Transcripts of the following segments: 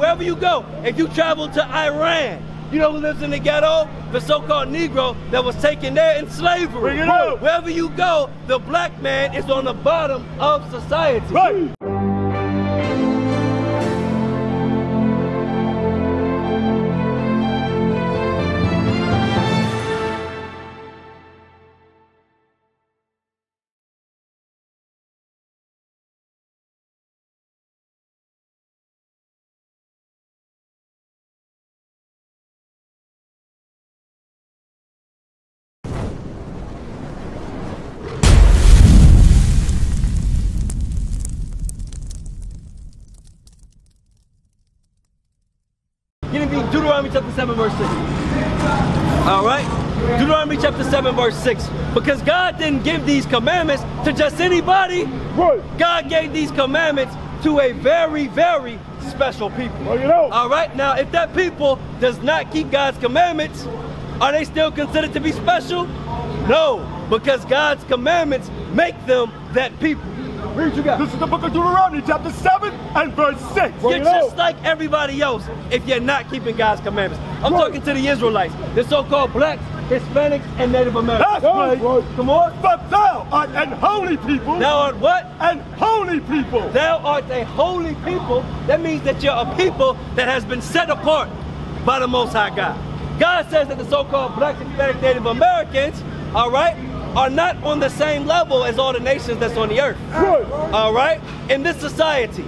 Wherever you go, if you travel to Iran, you know who lives in the ghetto? The so-called Negro that was taken there in slavery. Bring it up. Wherever you go, the black man is on the bottom of society. Right. Deuteronomy chapter 7, verse 6. All right? Deuteronomy chapter 7, verse 6. Because God didn't give these commandments to just anybody. Right. God gave these commandments to a very, very special people. Bring it out. All right? Now, if that people does not keep God's commandments, are they still considered to be special? No, because God's commandments make them that people. Read you got. This is the book of Deuteronomy, chapter 7 and verse 6. You're just out. like everybody else if you're not keeping God's commandments. I'm Right. talking to the Israelites, the so-called blacks, Hispanics, and Native Americans. That's right. Come on. But thou art an holy people Thou art what? An holy people. Thou art a holy people. That means that you're a people that has been set apart by the Most High God. God says that the so-called black, Hispanic, Native Americans, all right, are not on the same level as all the nations that's on the earth. Right. All right? In this society,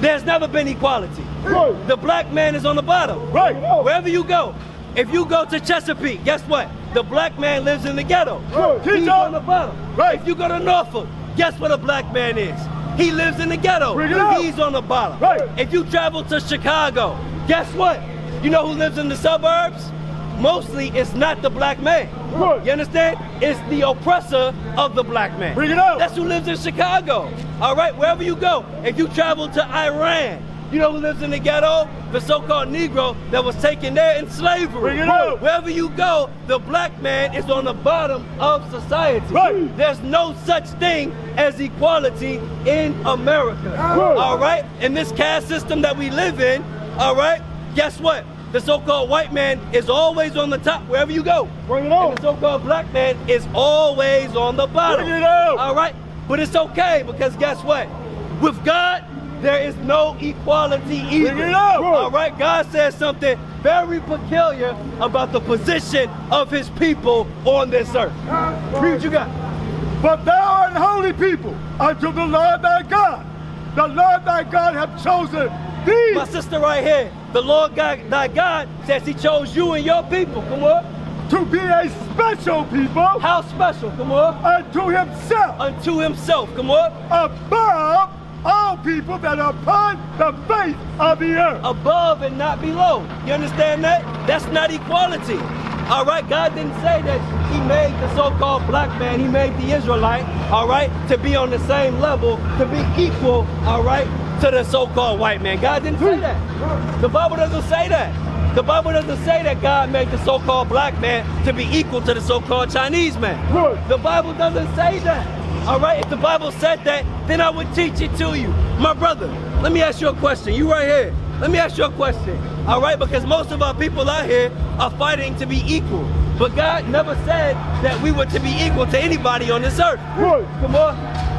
there's never been equality. Right. The black man is on the bottom. Right. Wherever you go, if you go to Chesapeake, guess what? The black man lives in the ghetto. Right. He's Teacher. on the bottom. Right. If you go to Norfolk, guess what a black man is? He lives in the ghetto. He's on the bottom. Right. If you travel to Chicago, guess what? You know who lives in the suburbs? Mostly it's not the black man. You understand? It's the oppressor of the black man. Bring it out. That's who lives in Chicago. All right, wherever you go. If you travel to Iran, you know who lives in the ghetto? The so-called Negro that was taken there in slavery. Bring it out. Wherever you go, the black man is on the bottom of society. Right. There's no such thing as equality in America. Right. All right? In this caste system that we live in, all right, guess what? The so-called white man is always on the top wherever you go. Bring it And the so-called black man is always on the bottom. Bring it out. All right? But it's okay because guess what? With God, there is no equality either. Bring it out. All right? God says something very peculiar about the position of his people on this earth. Read what you got. But thou art holy people unto the Lord thy God. The Lord thy God hath chosen thee My sister right here, the Lord God, thy God says he chose you and your people. Come on. to be a special people How special? Come on. unto himself Unto himself. Come on. above all people that are upon the face of the earth. above and not below. You understand that? That's not equality. All right, God didn't say that He made the so-called black man, He made the Israelite, all right, to be on the same level, to be equal, all right, to the so-called white man. God didn't say that. The Bible doesn't say that. The Bible doesn't say that God made the so-called black man to be equal to the so-called Chinese man. The Bible doesn't say that. All right, if the Bible said that, then I would teach it to you. My brother, let me ask you a question. You right here. Let me ask you a question. All right, because most of our people out here are fighting to be equal. But God never said that we were to be equal to anybody on this earth. Come on.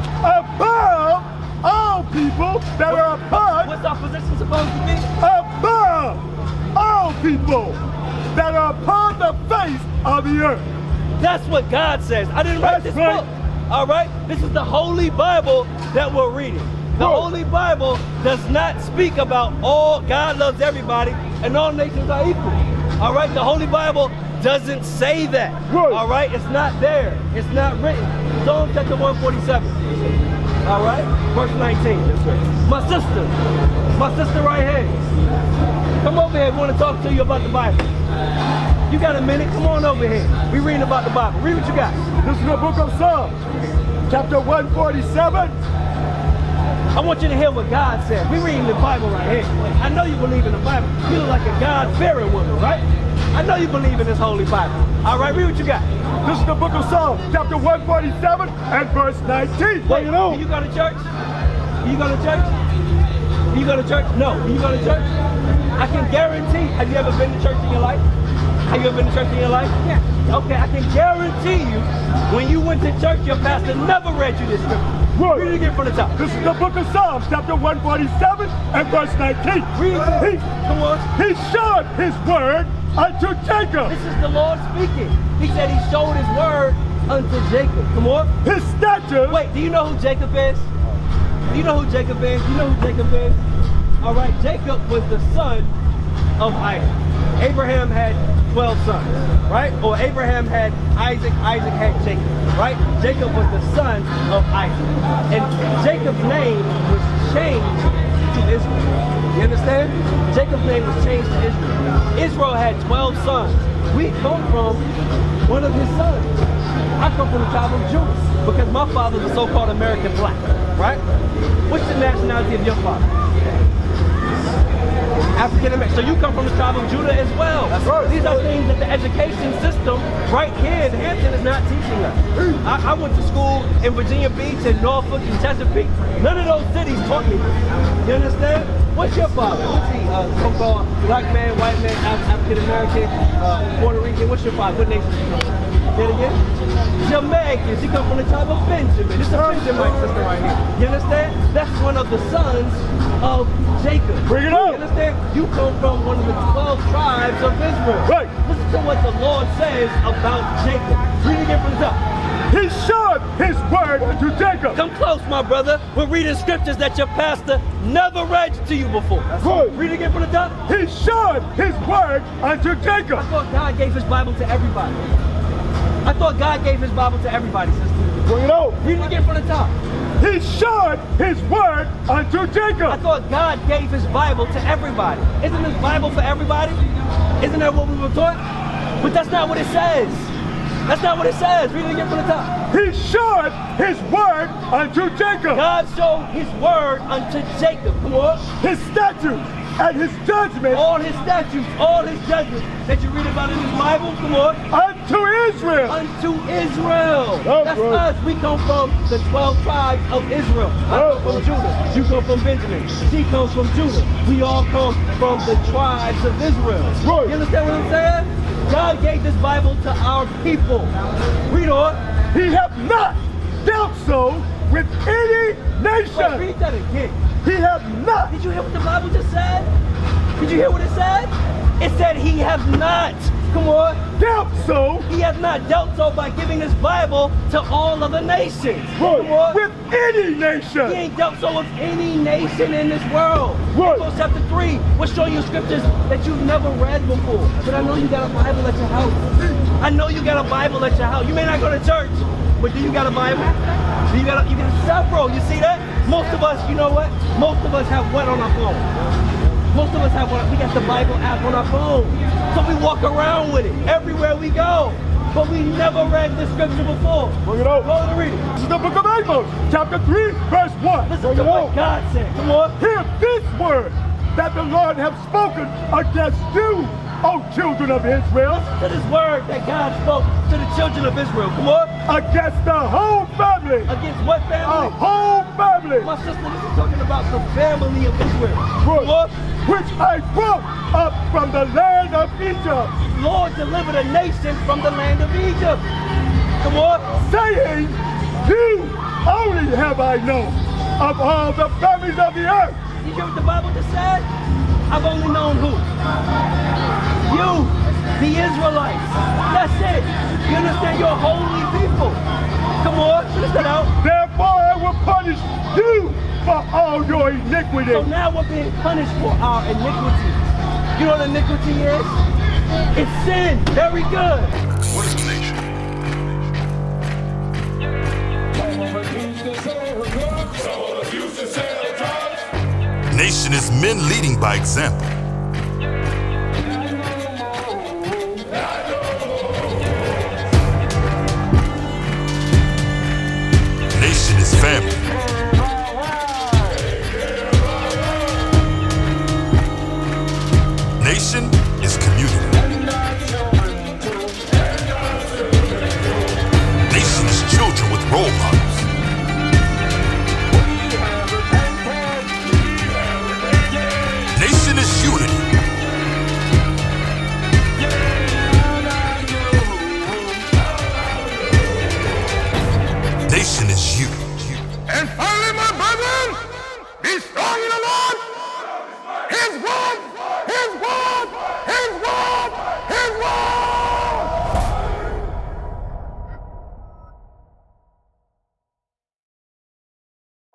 People that are above. What's our position supposed to be? above all people that are upon the face of the earth. That's what God says. I didn't write That's this right. book. All right? This is the Holy Bible that we're reading. The. Holy Bible does not speak about all, God loves everybody and all nations are equal. All right? The Holy Bible doesn't say that. All right? It's not there. It's not written. Psalm chapter 147. All right? Verse 19. My sister, my sister right here. Come over here. We want to talk to you about the Bible. You got a minute? Come on over here. We reading about the Bible. Read what you got. This is the book of Psalms, chapter 147. I want you to hear what God said. We reading the Bible right here. I know you believe in the Bible. You look like a God-fearing woman, right? I know you believe in this holy Bible. All right, read what you got. This is the book of Psalms, chapter 147 and verse 19. Wait, you do you go to church? Do you go to church? Do you go to church? No. Do you go to church? I can guarantee. Have you ever been to church in your life? Have you ever been to church in your life? Yeah. Okay, I can guarantee you, when you went to church, your pastor never read you this scripture. Right. Read it again from the top. This is the book of Psalms, chapter 147 and verse 19. Read it. He, Come on. he showed his word unto Jacob, This is the Lord speaking. He said he showed his word unto Jacob. Come on. his stature. Wait, do you know who Jacob is? Do you know who Jacob is? Do you know who Jacob is? All right, Jacob was the son of Isaac. Abraham had 12 sons, right? Or Abraham had Isaac, Isaac had Jacob, right? Jacob was the son of Isaac. And Jacob's name was changed to Israel. You understand? Jacob's name was changed to Israel. Israel had 12 sons. We come from one of his sons. I come from the tribe of Judah because my father's a so-called American black, right? What's the nationality of your father? African American. So you come from the tribe of Judah as well. That's right. These are things that the education system right here in Hampton is not teaching us. I, I went to school in Virginia Beach and Norfolk and Chesapeake. None of those cities taught me. You understand? What's your father? What's he? Uh, so-called black man, white man, African American, uh, Puerto Rican. What's your father? What nation is he from? Say it again. Jamaicans. He come from the tribe of Benjamin. This is a Benjamite system right here. You understand? That's one of the sons of Jacob. Bring it up. You understand? You come from one of the 12 tribes of Israel. Right. Listen to what the Lord says about Jacob. Read it again from the top. He showed his word unto Jacob. Come close, my brother. We're reading scriptures that your pastor never read to you before. right. Read it again from the top. He showed his word unto Jacob. I thought God gave his Bible to everybody. I thought God gave his Bible to everybody, sister. Bring it out. Read it again from the top. He showed his word unto Jacob. I thought God gave his Bible to everybody. Isn't this Bible for everybody? Isn't that what we were taught? But that's not what it says. That's not what it says. Read it again from the top. He showed his word unto Jacob. God showed his word unto Jacob. Come on. His statutes and his judgments All his statutes, all his judgments that you read about in this Bible, come on. unto Israel. Unto Israel. Oh, That's bro. us. We come from the 12 tribes of Israel. I come from bro. Judah. You come from Benjamin. She comes from Judah. We all come from the tribes of Israel. Right. You understand what I'm saying? God gave this Bible to our people. Read on. He hath not dealt so with any Wait, nation. read that again. He hath not. Did you hear what the Bible just said? Did you hear what it said? It said he has not. Come on. dealt so He has not dealt so by giving this Bible to all other nations. Come right, on. with any nation. He ain't dealt so with any nation in this world. Right. Hebrews chapter 3 will show you scriptures that you've never read before. But I know you got a Bible at your house. I know you got a Bible at your house. You may not go to church, but do you got a Bible? Do you got a, you got several. You see that? Most of us, you know what? Most of us have what on our phone? Most of us have one. We got the Bible app on our phone. So we walk around with it everywhere we go. But we never read the scripture before. Bring it out. Go to read it. This is the book of Amos, chapter 3, verse 1. Listen Bring to what out. God said. Come on. Hear this word that the Lord hath spoken against you, O children of Israel, to this word that God spoke to the children of Israel. Come on. against the whole family. Against what A family? whole family. My sister, this is talking about the family of Israel. Right. Come on. Which I brought up from the land of Egypt, Lord delivered a nation from the land of Egypt. Come on. saying, You only have I known of all the families of the earth. You hear what the Bible just said? I've only known who? You, the Israelites. That's it. You understand? You're holy people. Come on, finish that out. Therefore I will punish you for all your iniquity. So now we're being punished for our iniquity. You know what iniquity is? It's sin. Very good. What is a nation? Nation is men leading by example. this community. Nations children with role models. Nation is unity. Nation is you.